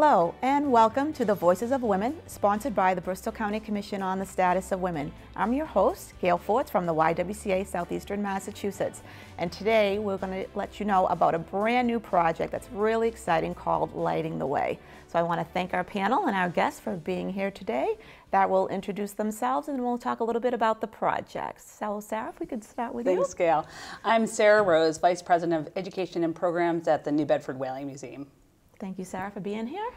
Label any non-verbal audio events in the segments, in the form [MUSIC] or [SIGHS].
Hello, and welcome to the Voices of Women, sponsored by the Bristol County Commission on the Status of Women. I'm your host, Gail Fortes from the YWCA Southeastern Massachusetts. And today we're going to let you know about a brand new project that's really exciting called Lighting the Way. So I want to thank our panel and our guests for being here today. That will introduce themselves and we'll talk a little bit about the project. So Sarah, if we could start with Thanks, you. Thanks, Gail. I'm Sarah Rose, Vice President of Education and Programs at the New Bedford Whaling Museum. Thank you, Sarah, for being here.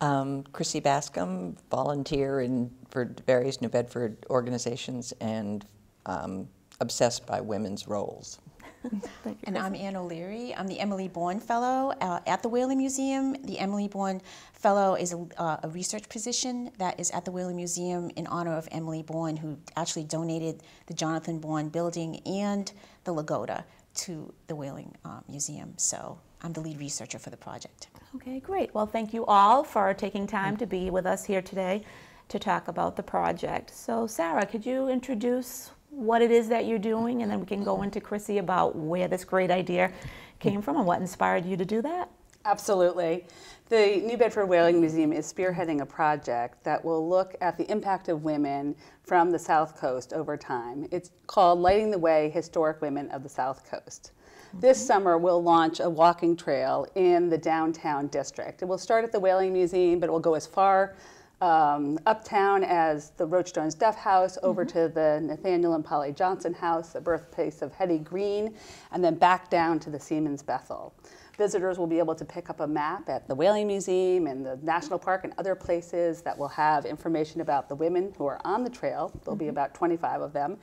Um, Chrissie Bascom, volunteer in, for various New Bedford organizations and um, obsessed by women's roles. [LAUGHS] You, and I'm Ann O'Leary. I'm the Emily Bourne Fellow uh, at the Whaling Museum. The Emily Bourne Fellow is a, uh, a, research position that is at the Whaling Museum in honor of Emily Bourne, who actually donated the Jonathan Bourne building and the Lagoda to the Whaling uh, Museum. So I'm the lead researcher for the project. Okay, great. Well, thank you all for taking time to be with us here today to talk about the project. So, Sarah, could you introduce what it is that you're doing, and then we can go into Chrissie about where this great idea came from and what inspired you to do that? Absolutely. The New Bedford Whaling Museum is spearheading a project that will look at the impact of women from the South Coast over time. It's called Lighting the Way Historic Women of the South Coast. This summer, we'll launch a walking trail in the downtown district. It will start at the Whaling Museum, but it will go as far um, uptown as the Rotch Jones Duff House, over mm -hmm. to the Nathaniel and Polly Johnson House, the birthplace of Hetty Green, and then back down to the Seamen's Bethel. Visitors will be able to pick up a map at the Whaling Museum and the National Park and other places that will have information about the women who are on the trail. There'll mm -hmm. be about 25 of them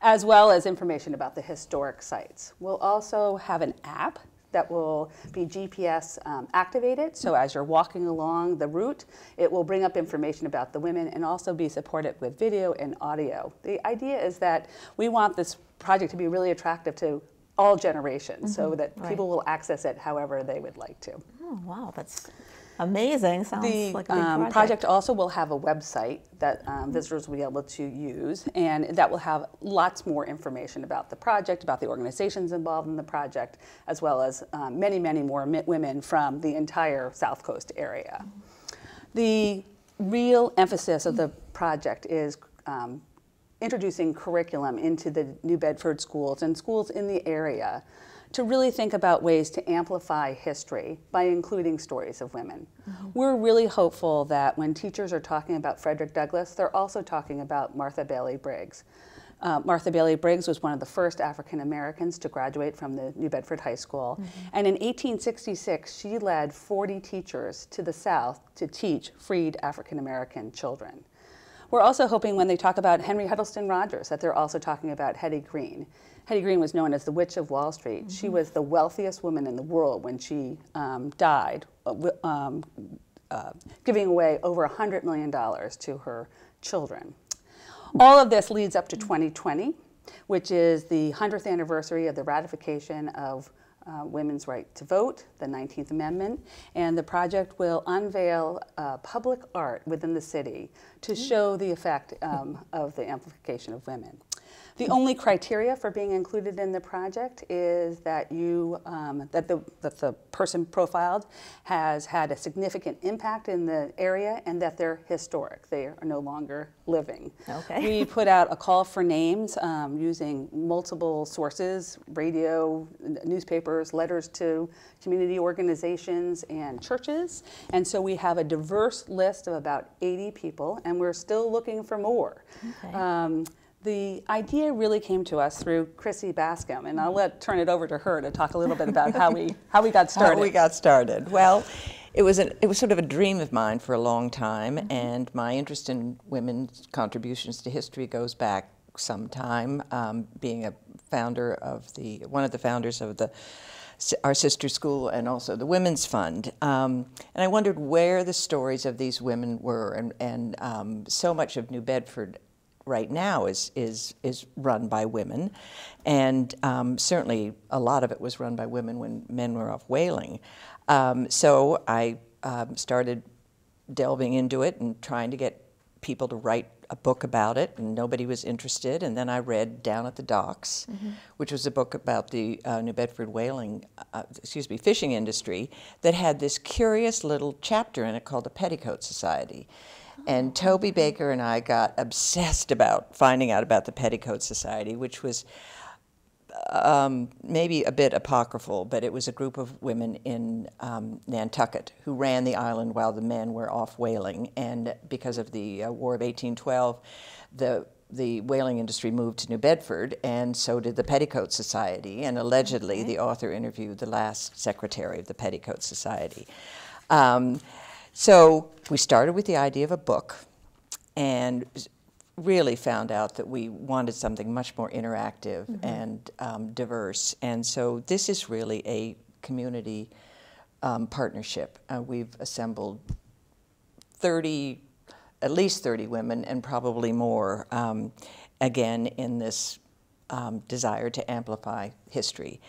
as well as information about the historic sites. We'll also have an app that will be GPS um, activated. So as you're walking along the route, it will bring up information about the women and also be supported with video and audio. The idea is that we want this project to be really attractive to all generations mm -hmm. so mm-hmm. that right. people will access it however they would like to. Oh, wow, that's Amazing. Sounds the, like a big um, project. project also will have a website that um, visitors will be able to use, and that will have lots more information about the project, about the organizations involved in the project, as well as um, many, many more women from the entire South Coast area. The real emphasis of the project is um, introducing curriculum into the New Bedford schools and schools in the area to really think about ways to amplify history by including stories of women. Mm -hmm. We're really hopeful that when teachers are talking about Frederick Douglass, they're also talking about Martha Bailey Briggs. Uh, Martha Bailey Briggs was one of the first African Americans to graduate from the New Bedford High School. Mm -hmm. And in 1866, she led 40 teachers to the South to teach freed African American children. We're also hoping when they talk about Henry Huddleston Rogers that they're also talking about Hetty Green. Hetty Green was known as the Witch of Wall Street. Mm -hmm. She was the wealthiest woman in the world when she um, died, uh, um, uh, giving away over $100 million to her children. All of this leads up to 2020, which is the 100th anniversary of the ratification of uh, women's right to vote, the 19th Amendment, and the project will unveil uh, public art within the city to mm. show the effect um, of the amplification of women. The only criteria for being included in the project is that you um, that the that the person profiled has had a significant impact in the area and that they're historic. They are no longer living. Okay. We [LAUGHS] put out a call for names um, using multiple sources: radio, newspapers, letters to community organizations, and churches. And so we have a diverse list of about 80 people, and we're still looking for more. Okay. Um, the idea really came to us through Chrissie Bascom, and I'll let turn it over to her to talk a little bit about how we how we got started. [LAUGHS] How we got started. Well, it was an, it was sort of a dream of mine for a long time, mm -hmm. and my interest in women's contributions to history goes back some time. Um, being a founder of the one of the founders of the our sister school and also the Women's Fund. Um, and I wondered where the stories of these women were, and, and um, so much of New Bedford right now is, is, is run by women. And um, certainly a lot of it was run by women when men were off whaling. Um, so I um, started delving into it and trying to get people to write a book about it, and nobody was interested. And then I read Down at the Docks, which was a book about the uh, New Bedford whaling, uh, excuse me, fishing industry that had this curious little chapter in it called the Petticoat Society. And Toby Baker and I got obsessed about finding out about the Petticoat Society, which was um, maybe a bit apocryphal, but it was a group of women in um, Nantucket who ran the island while the men were off whaling. And because of the uh, War of 1812, the the whaling industry moved to New Bedford, and so did the Petticoat Society. And allegedly, the author interviewed the last secretary of the Petticoat Society. Um, so we started with the idea of a book, and really found out that we wanted something much more interactive and um, diverse. And so this is really a community um, partnership. Uh, we've assembled 30, at least 30 women, and probably more, um, again, in this um, desire to amplify history.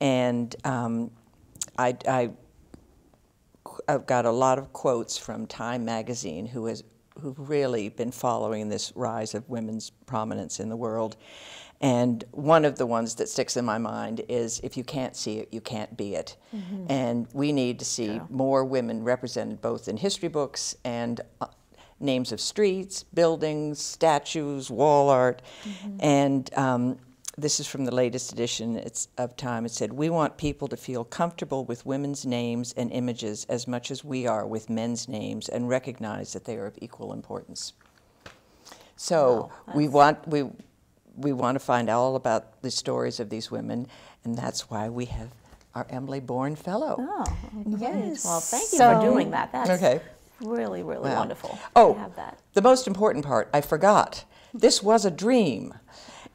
And um, I, I, I've got a lot of quotes from Time magazine, who has who've really been following this rise of women's prominence in the world. And one of the ones that sticks in my mind is if you can't see it, you can't be it. And we need to see more women represented both in history books and uh, names of streets, buildings, statues, wall art. And um, this is from the latest edition it's, of Time. It said, We want people to feel comfortable with women's names and images as much as we are with men's names and recognize that they are of equal importance. So Wow, we want we we want to find all about the stories of these women, and that's why we have our Emily Bourne Fellow. Oh, great. Yes. Well, thank you So- for doing that. That's Okay. really, really Wow. wonderful Oh, to have that. the most important part, I forgot. This was a dream.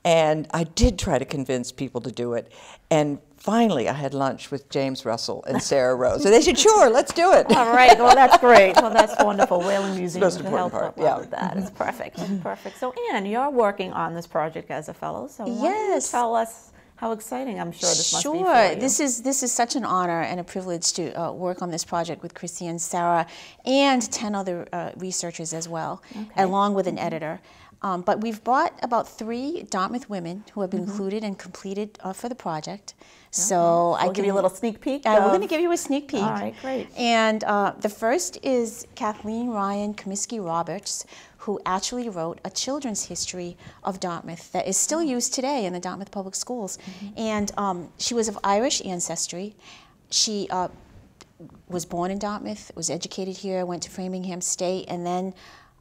And I did try to convince people to do it. And finally, I had lunch with James Russell and Sarah Rose. And they said, sure, let's do it. All right. Well, that's great. Well, that's wonderful. Whaling Museum most to important help part, yeah. with that. It's perfect. Perfect. So, Ann, you're working on this project as a fellow. So, why don't you Yes. tell us how exciting I'm sure this must sure. be for you. This is this is such an honor and a privilege to uh, work on this project with Chrissie and Sarah and ten other uh, researchers as well, along with an Mm-hmm. editor. Um, but we've brought about three Dartmouth women who have been included and completed uh, for the project. So I We'll give you a little sneak peek. Uh, we're going to give you a sneak peek. All right, great. And uh, the first is Kathleen Ryan Comiskey Roberts, who actually wrote a children's history of Dartmouth that is still used today in the Dartmouth Public Schools. And um, she was of Irish ancestry. She uh, was born in Dartmouth, was educated here, went to Framingham State, and then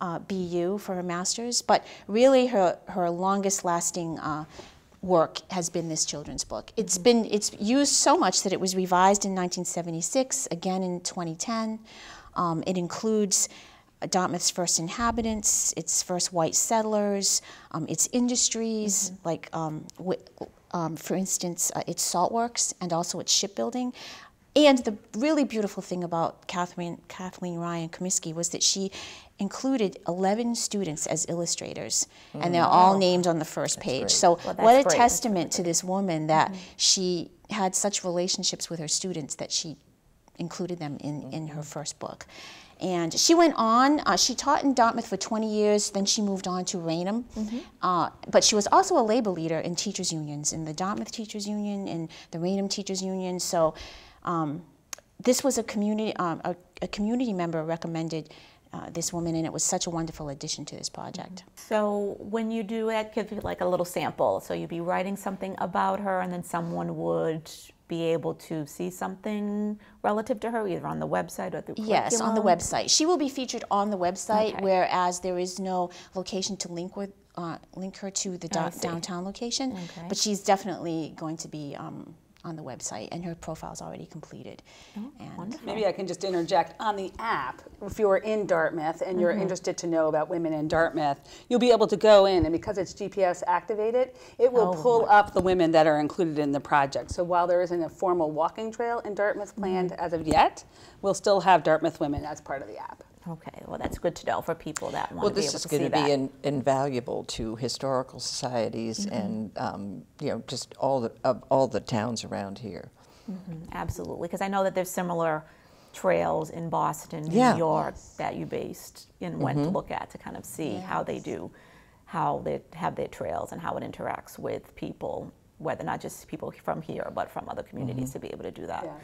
uh, BU for her master's. But really, her, her longest lasting uh, work has been this children's book. It's been it's used so much that it was revised in 1976, again in 2010. Um, it includes Dartmouth's first inhabitants, its first white settlers, um, its industries, like, um, um, for instance, uh, its salt works and also its shipbuilding. And the really beautiful thing about Kathleen, Kathleen Ryan Comiskey was that she included 11 students as illustrators, and they're all named on the first page. So, Well, what a great. Testament to this woman that she had such relationships with her students that she included them in, in her first book. And she went on, uh, she taught in Dartmouth for 20 years, then she moved on to Raynham. Uh, but she was also a labor leader in teachers' unions, in the Dartmouth Teachers Union, in the Raynham Teachers Union. So um, this was a community, um, a, a community member recommended uh, this woman, and it was such a wonderful addition to this project. So when you do it, give like a little sample. So you'd be writing something about her, and then someone would be able to see something relative to her, either on the website or through Yes, on the website. She will be featured on the website, Okay. whereas there is no location to link with uh, link her to the see. downtown location. Okay. But she's definitely going to be um, on the website, and her profile is already completed. Oh, and Maybe I can just interject on the app. If you're in Dartmouth and you're mm-hmm. interested to know about women in Dartmouth, you'll be able to go in, and because it's GPS activated, it will Oh, pull up the women that are included in the project. So while there isn't a formal walking trail in Dartmouth planned mm-hmm. as of yet, we'll still have Dartmouth women as part of the app. Okay, well that's good to know for people that want Well, to be this is to going to be in, invaluable to historical societies and um, you know just all the of all the towns around here. Absolutely, because I know that there's similar trails in Boston, Yeah. New York that you based and went Mm-hmm. to look at to kind of see how they do, how they have their trails and how it interacts with people, whether not just people from here but from other communities Mm-hmm. to be able to do that. Yes.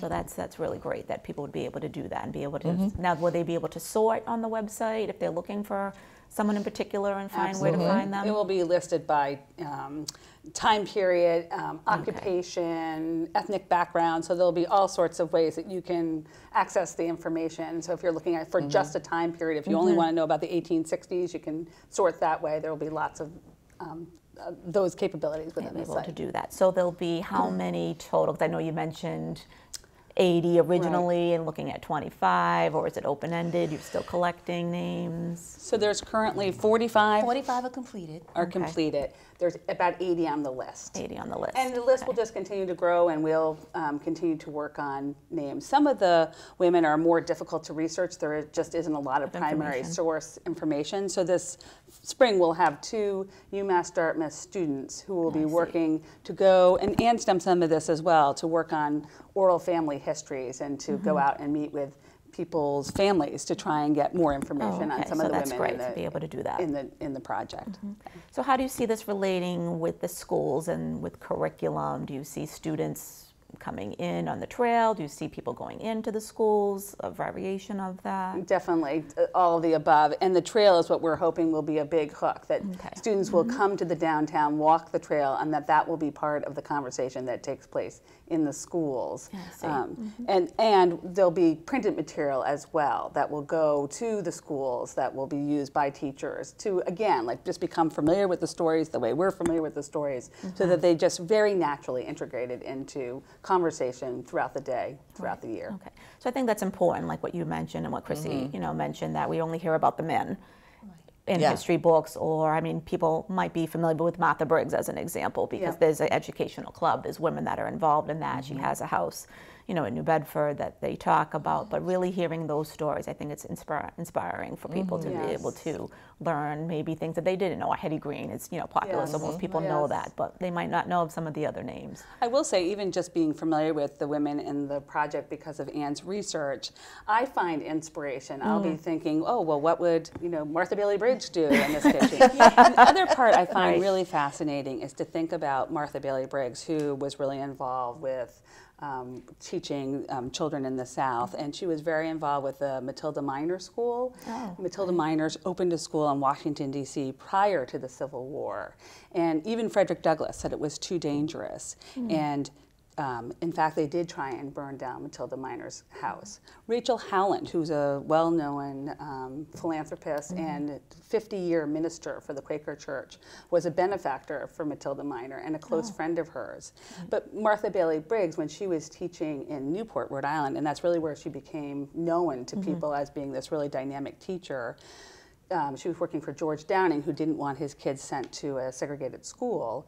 So that's that's really great that people would be able to do that and be able to Mm-hmm. now will they be able to sort on the website if they're looking for someone in particular and find where to find them? It will be listed by um, time period, um, occupation, ethnic background. So there'll be all sorts of ways that you can access the information. So if you're looking at for just a time period, if you only want to know about the 1860s, you can sort that way. There will be lots of um, those capabilities within be the able site. to do that. So there'll be how many total? 'cause I know you mentioned 80 originally and looking at 25, or is it open ended? You're still collecting names? So there's currently 45 45 are completed. are Okay. completed. There's about 80 on the list. 80 on the list. And the list will just continue to grow, and we'll um, continue to work on names. Some of the women are more difficult to research. There just isn't a lot of primary information. source information. So this spring, we'll have two UMass Dartmouth students who will be working to go, and Ann stemmed some of this as well, to work on oral family histories and to Mm-hmm. go out and meet with people's families to try and get more information on Oh, okay. some So of the that's women great in to be able to do that. in the in the project. So how do you see this relating with the schools and with curriculum? Do you see students coming in on the trail? Do you see people going into the schools? A variation of that? Definitely, all of the above. And the trail is what we're hoping will be a big hook, that Okay. students will mm-hmm. come to the downtown, walk the trail, and that that will be part of the conversation that takes place in the schools. I see. Um, mm-hmm. And, and there'll be printed material as well that will go to the schools, that will be used by teachers to, again, like just become familiar with the stories the way we're familiar with the stories, so mm-hmm. that they just very naturally integrated into conversation throughout the day, throughout the year. Okay, so I think that's important, like what you mentioned and what Chrissie, mm-hmm. you know, mentioned that we only hear about the men in Yeah. history books, or I mean, people might be familiar with Martha Briggs as an example because Yeah. there's an educational club. There's women that are involved in that. She mm-hmm. has a house, you know, in New Bedford that they talk about. But really hearing those stories, I think it's inspiring for people to be able to learn maybe things that they didn't know. Hetty Green is, you know, popular, so most people know that, but they might not know of some of the other names. I will say, even just being familiar with the women in the project because of Ann's research, I find inspiration. I'll Mm. be thinking, oh, well, what would you know Martha Bailey Briggs do in this [LAUGHS] kitchen? the other part I find Right. really fascinating is to think about Martha Bailey Briggs, who was really involved with. Um, teaching um, children in the South, and she was very involved with the Matilda Miner School. Oh, Matilda Miners opened a school in Washington, D.C. prior to the Civil War. And even Frederick Douglass said it was too dangerous. And um, in fact, they did try and burn down Matilda Miner's house. Rachel Howland, who's a well known um, philanthropist and 50 year minister for the Quaker Church, was a benefactor for Matilda Miner and a close friend of hers. But Martha Bailey Briggs, when she was teaching in Newport, Rhode Island, and that's really where she became known to people as being this really dynamic teacher um, she was working for George Downing, who didn't want his kids sent to a segregated school.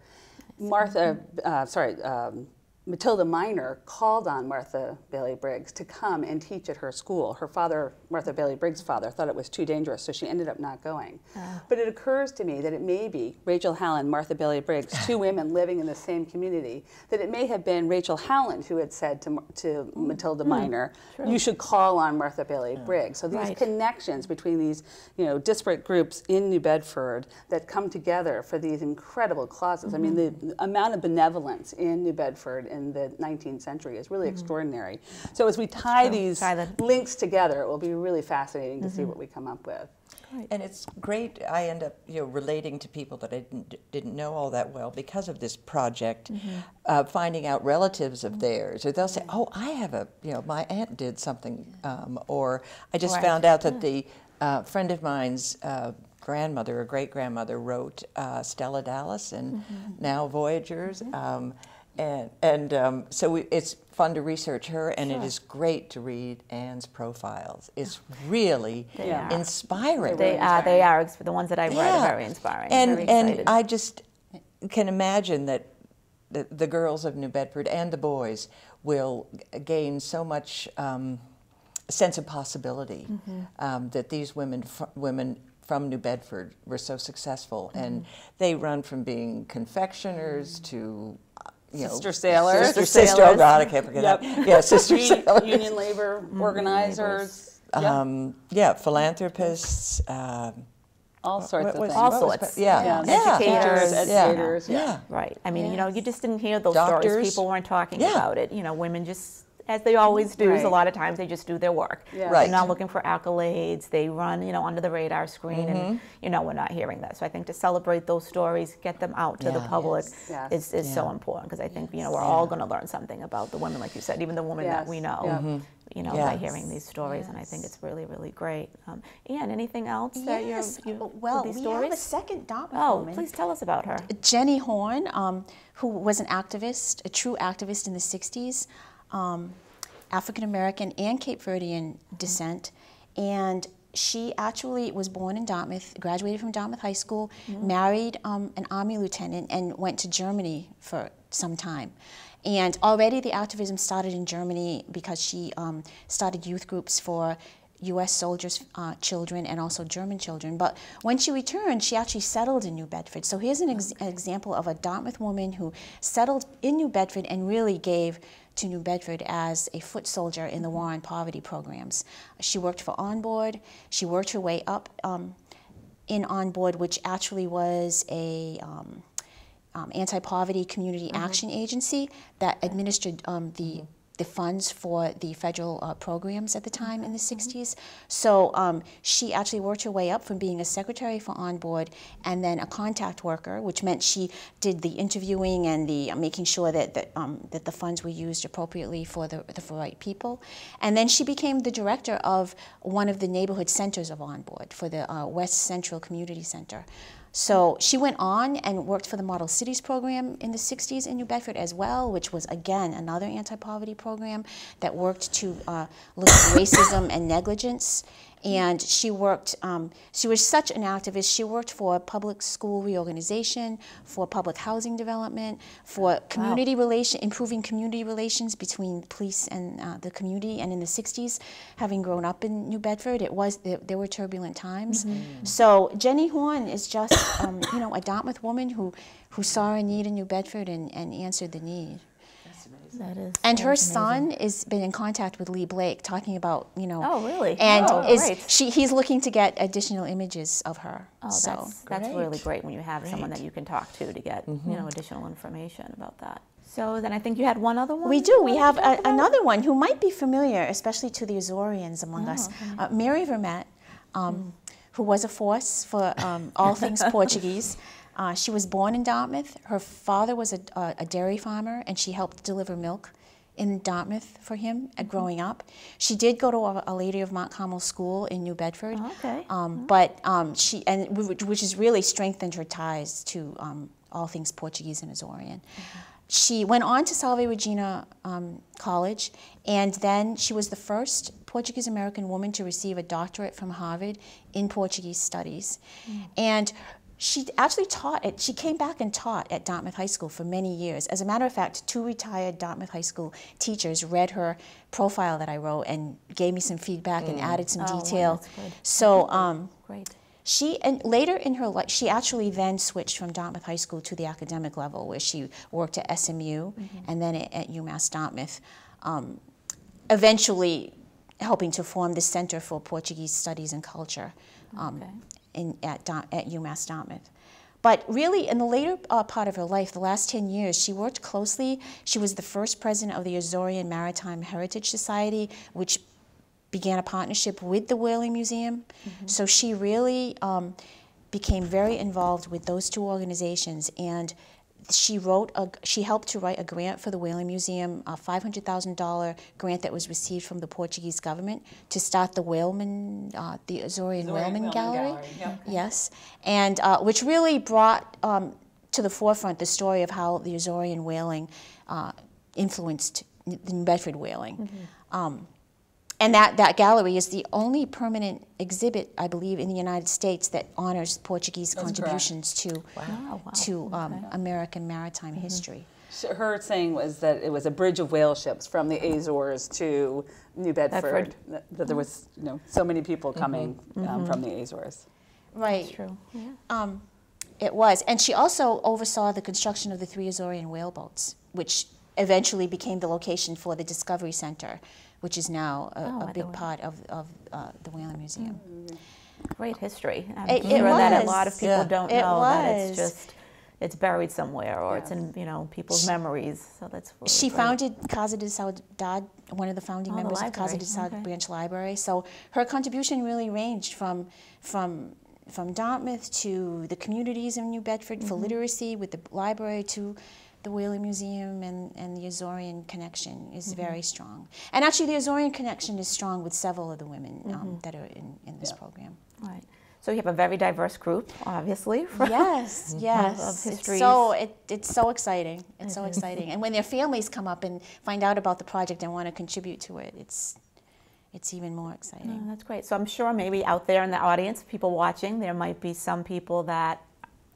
Martha, uh, sorry, um, Matilda Miner called on Martha Bailey Briggs to come and teach at her school. Her father, Martha Bailey Briggs' father, thought it was too dangerous, so she ended up not going. Oh. But it occurs to me that it may be Rachel Howland, Martha Bailey Briggs, two [SIGHS] women living in the same community, that it may have been Rachel Howland who had said to, to mm. Matilda hmm. Miner, you should call on Martha Bailey Briggs. So these Right. connections between these, you know, disparate groups in New Bedford that come together for these incredible causes. I mean, mm-hmm. the amount of benevolence in New Bedford in the 19th century is really extraordinary. So as we tie true. these Tie the- links together, it will be really fascinating to see what we come up with. And it's great. I end up, you know, relating to people that I didn't, didn't know all that well because of this project, uh, finding out relatives of theirs, or they'll say, "Oh, I have a, you know, my aunt did something," um, or I just Right. found out that the uh, friend of mine's. Uh, grandmother or great grandmother wrote uh, Stella Dallas and Now Voyagers. Um, and and um, so we, it's fun to research her, and it is great to read Ann's profiles. It's really They are. inspiring. They really are, they are, the ones that I've read are very inspiring. And very and. I just can imagine that the, the girls of New Bedford and the boys will gain so much um, sense of possibility Mm-hmm. um, that these women fr- women from New Bedford were so successful, and Mm-hmm. they run from being confectioners to you know, Sister sailors. Sister, Sister sister, oh. God, I can't forget Yep. that. [LAUGHS] Yeah, sister Union, sailors. union labor [LAUGHS] organizers. Yeah, Um, yeah, philanthropists. um, all sorts what of things. All sorts. that? Yeah. Yeah, yeah. educators, Yeah. educators. Yeah. Yeah. Right. I mean, you know, you just didn't hear those stories. People weren't talking Yeah. about it. You know, women just, as they always do, Right. a lot of times they just do their work. Yeah. Right. They're not looking for accolades. They run, you know, under the radar screen, Mm-hmm. and you know, we're not hearing that. So I think to celebrate those stories, get them out to the public, Yes. is, is so important because I think you know we're all going to learn something about the women, like you said, even the women that we Yes. know. Yeah. You know, Yeah. by hearing these stories, and I think it's really, really great. Um, Ian, anything else that you're, Yes. you, well, these we stories? have a second Dartmouth oh, woman. please tell us about her. Jenny Horn, um, who was an activist, a true activist in the 60s, um, African American and Cape Verdean descent. And she actually was born in Dartmouth, graduated from Dartmouth High School, married um, an army lieutenant, and went to Germany for some time. And already the activism started in Germany because she um, started youth groups for U.S. soldiers' uh, children and also German children. But when she returned, she actually settled in New Bedford. So here's an, ex- an example of a Dartmouth woman who settled in New Bedford and really gave to New Bedford as a foot soldier in the war on poverty programs. She worked for Onboard, She worked her way up um, in Onboard, which actually was a um, um, anti-poverty community action agency that administered um, the the funds for the federal uh, programs at the time in the 60s. So um, she actually worked her way up from being a secretary for On Board and then a contact worker, which meant she did the interviewing and the uh, making sure that that, um, that the funds were used appropriately for the, the for right people. And then she became the director of one of the neighborhood centers of On Board for the uh, West Central Community Center. So she went on and worked for the Model Cities program in the 60s in New Bedford as well, which was again another anti poverty program that worked to uh, look at racism and negligence. And she worked, um, she was such an activist. She worked for public school reorganization, for public housing development, for community relation, improving community relations between police and uh, the community. And in the 60s, having grown up in New Bedford, it was there, there were turbulent times. So Jenny Horn is just, um, you know, a Dartmouth woman who, who saw a need in New Bedford and, and answered the need. That is. And that her is amazing. son has been in contact with Lee Blake, talking about you know. Oh, really? And Oh, is great. she? He's looking to get additional images of her. Oh, so that's, that's really great when you have someone that you can talk to to get you know additional information about that. So then I think you had one other one. we do. We have a, another one who might be familiar, especially to the Azoreans among Oh, us. Uh, Mary Vermette, um, who was a force for um, all things [LAUGHS] Portuguese. Uh, she was born in Dartmouth. Her father was a, a, a dairy farmer, and she helped deliver milk in Dartmouth for him Mm-hmm. uh, growing up. She did go to a, a Lady of Mount Carmel school in New Bedford. Oh, okay. Um, but um, she and which which has really strengthened her ties to um, all things Portuguese and Azorean. She went on to Salve Regina um, College, and then she was the first Portuguese American woman to receive a doctorate from Harvard in Portuguese studies. And she actually taught at, she came back and taught at Dartmouth High School for many years. As a matter of fact, two retired Dartmouth High School teachers read her profile that I wrote and gave me some feedback and added some Oh, wow, detail. that's good. So, um, Great. she and later in her life, she actually then switched from Dartmouth High School to the academic level, where she worked at SMU and then at, at UMass Dartmouth, um, eventually helping to form the Center for Portuguese Studies and Culture um, Okay. In, at, at UMass Dartmouth. But really, in the later uh, part of her life, the last 10 years, she worked closely. She was the first president of the Azorean Maritime Heritage Society, which began a partnership with the Whaling Museum. So she really um, became very involved with those two organizations, and she wrote a, she helped to write a grant for the Whaling Museum, a $500,000 grant that was received from the Portuguese government to start the Whaleman, uh, the Azorean, Whaleman, Whaleman Gallery. Gallery. Yes, and uh, which really brought um, to the forefront the story of how the Azorean whaling uh, influenced the New Bedford whaling. Um, and that, that gallery is the only permanent exhibit, I believe, in the United States that honors Portuguese correct. contributions to, Wow, wow. to um, American maritime history. Sh- Her saying was that it was a bridge of whale ships from the Azores to New Bedford. Bedford. That, that there was, you know, so many people coming um, from the Azores. Right. That's true. Yeah. Um, it was. And she also oversaw the construction of the three Azorean whaleboats, which eventually became the location for the Discovery Center, which is now a, Oh, a big part of, of uh, the Whaling Museum. Great history. I'm It- it sure that a lot of people Yeah. don't It know that it's just it's buried somewhere or it's in you know people's memories. So that's She founded Casa de Saudade, one of the founding Oh, the members of Casa de Saudade okay. Branch Library. So her contribution really ranged from from from Dartmouth to the communities in New Bedford Mm-hmm. for literacy with the library to the Whaling Museum and, and the Azorean connection is Mm-hmm. very strong. And actually, the Azorean connection is strong with several of the women Mm-hmm. um, that are in, in this Yeah. program. Right. So you have a very diverse group, obviously. [LAUGHS] from- Yes, [LAUGHS] yes. of histories. so it, it's so exciting. It's so exciting. And when their families come up and find out about the project and want to contribute to it, it's it's even more exciting. that's great. So I'm sure maybe out there in the audience, people watching, there might be some people that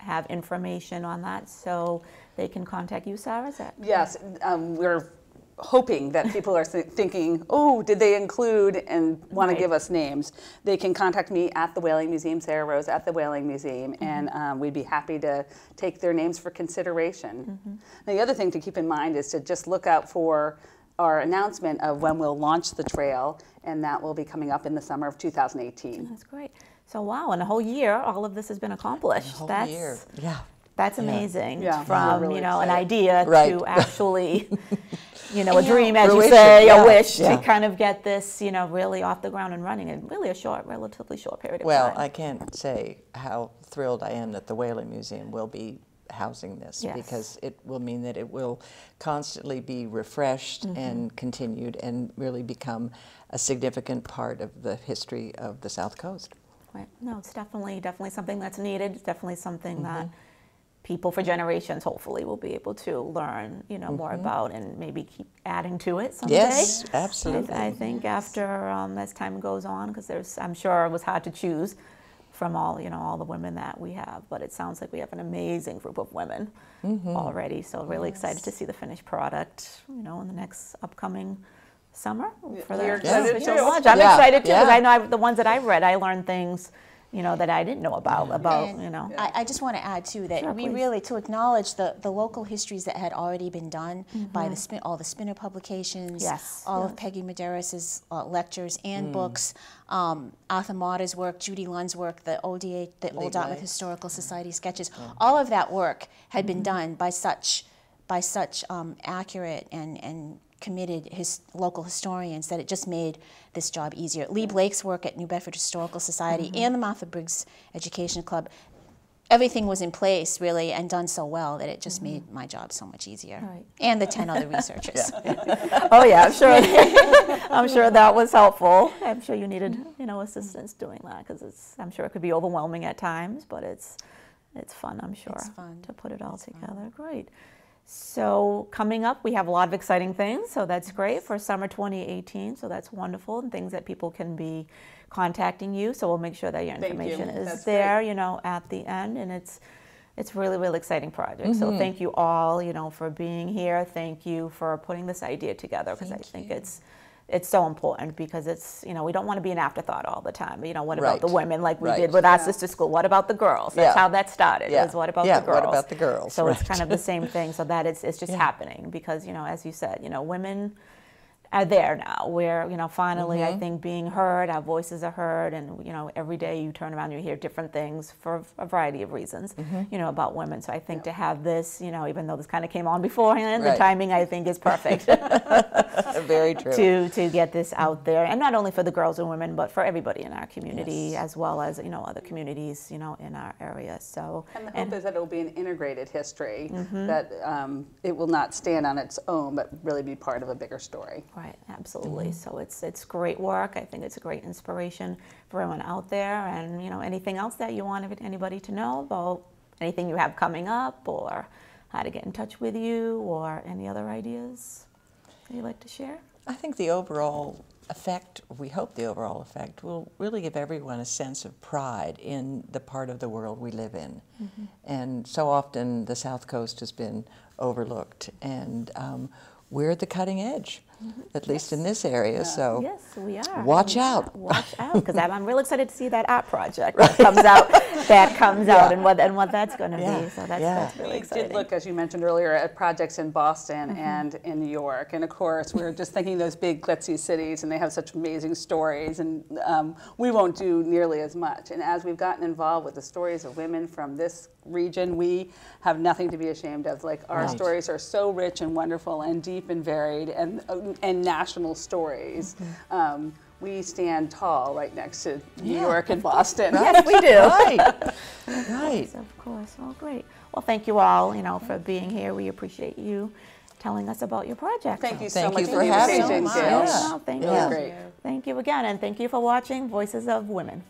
have information on that, so they can contact you, Sarah. Is that? Yes, um, we're hoping that people are thi- thinking, oh, did they include and want Right. to give us names? They can contact me at the Whaling Museum, Sarah Rose at the Whaling Museum, and um, we'd be happy to take their names for consideration. Now, the other thing to keep in mind is to just look out for our announcement of when we'll launch the trail, and that will be coming up in the summer of 2018. That's great. So wow, in a whole year, all of this has been accomplished. Whole that's year. Yeah. that's amazing. Yeah, we're From really you know an idea Right. to [LAUGHS] actually, you know, a And, you know, dream, as you say, yeah, a wish yeah. to kind of get this, you know, really off the ground and running in really a short, relatively short period of Well, time. Well, I can't say how thrilled I am that the Whaling Museum will be housing this Yes. because it will mean that it will constantly be refreshed Mm-hmm. and continued and really become a significant part of the history of the South Coast. Right. No, it's definitely definitely something that's needed. It's definitely something Mm-hmm. that people for generations hopefully will be able to learn, you know, more about and maybe keep adding to it someday. Mm-hmm. Yes, absolutely. I think after um, as time goes on, because there's, I'm sure it was hard to choose from all, you know, all the women that we have, but it sounds like we have an amazing group of women Mm-hmm. already. So really excited to see the finished product, you know, in the next upcoming summer for the You're excited official too. launch. I'm Yeah, excited too because yeah. I know I, the ones that I've read, I learned things, you know, that I didn't know about about, And you know. I, I just want to add too that Sure, we please. really to acknowledge the, the local histories that had already been done by the spin, all the Spinner publications, Mm-hmm. Yes, all yes. of Peggy Medeiros' uh, lectures and Mm. books, um, Arthur Motter's work, Judy Lund's work, the ODA, the Old Dartmouth Light. Historical Society sketches. All of that work had Mm-hmm. been done by such by such um, accurate and and committed his local historians that it just made this job easier. Lee Blake's work at New Bedford Historical Society Mm-hmm. and the Martha Briggs Education Club, everything was in place really and done so well that it just made my job so much easier. Right. And the 10 other researchers. [LAUGHS] oh yeah, I'm sure. [LAUGHS] I'm sure that was helpful. I'm sure you needed, you know, assistance doing that because it's. I'm sure it could be overwhelming at times, but it's, it's fun. I'm sure It's fun. to put it all together. Great. So coming up, we have a lot of exciting things. So that's great for summer 2018. So that's wonderful and things that people can be contacting you. So we'll make sure that your Thank you. information is That's there, great. you know, at the end, and it's. It's really, really exciting project. So mm-hmm. thank you all, you know, for being here. Thank you for putting this idea together because I think it's it's so important because it's you know we don't want to be an afterthought all the time. You know, what about the women like we Right. did with our Yeah. sister school? What about the girls? That's Yeah. how that started. Yeah. Was what about Yeah, the girls? what about the girls? So it's kind of the same thing. So that it's it's just [LAUGHS] happening because you know as you said, you know women are there now where you know finally Mm-hmm. i think being heard our voices are heard and you know every day you turn around you hear different things for a variety of reasons Mm-hmm. you know about women so i think to have this you know even though this kind of came on beforehand the timing i think is perfect [LAUGHS] Very [LAUGHS] true. to to get this out there and not only for the girls and women but for everybody in our community Yes. as well as you know other communities you know in our area so And the hope is that it will be an integrated history, that um, it will not stand on its own, but really be part of a bigger story. Right, absolutely. So it's it's great work. I think it's a great inspiration for everyone out there. And you know, anything else that you want anybody to know about anything you have coming up, or how to get in touch with you, or any other ideas that you'd like to share? I think the overall effect, we hope the overall effect, will really give everyone a sense of pride in the part of the world we live in. And so often the South Coast has been overlooked, and um, we're at the cutting edge. At least in this area. So Yes, we are. Watch We are. out. Watch out, because I'm, I'm real excited to see that app project that comes out. That comes out, and what and what that's going to Yeah, be. So that's yeah. that's really We exciting. did look, as you mentioned earlier, at projects in Boston and in New York. And of course, we're just thinking those big glitzy cities, and they have such amazing stories. And um, we won't do nearly as much. And as we've gotten involved with the stories of women from this region, we have nothing to be ashamed of. Like our Right. stories are so rich and wonderful and deep and varied, and and national stories. Um, we stand tall right next to New Yeah. York and Boston. yes, we do. [LAUGHS] right, right. Yes, of course. Oh, great. Well, thank you all, you know, for being here. We appreciate you telling us about your project. Thank you so Thank much you for for having invitation, us. Gail. Yeah. No, thank Yeah. you. Great. Thank you again, and thank you for watching Voices of Women.